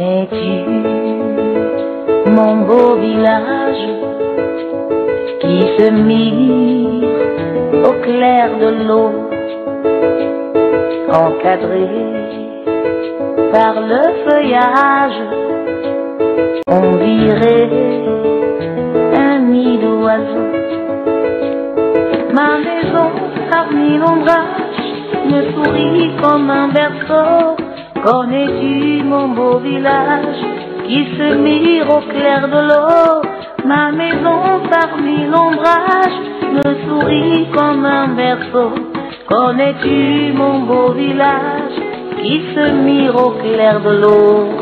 Connais-tu mon beau village qui se mire au clair de l'eau, encadré par le feuillage, on dirait un nid d'oiseaux. Ma maison parmi l'ombrage me sourit comme un berceau. Connais-tu mon beau village qui se mire au clair de l'eau? Ma maison parmi l'ombrage me sourit comme un berceau. Connais-tu mon beau village qui se mire au clair de l'eau?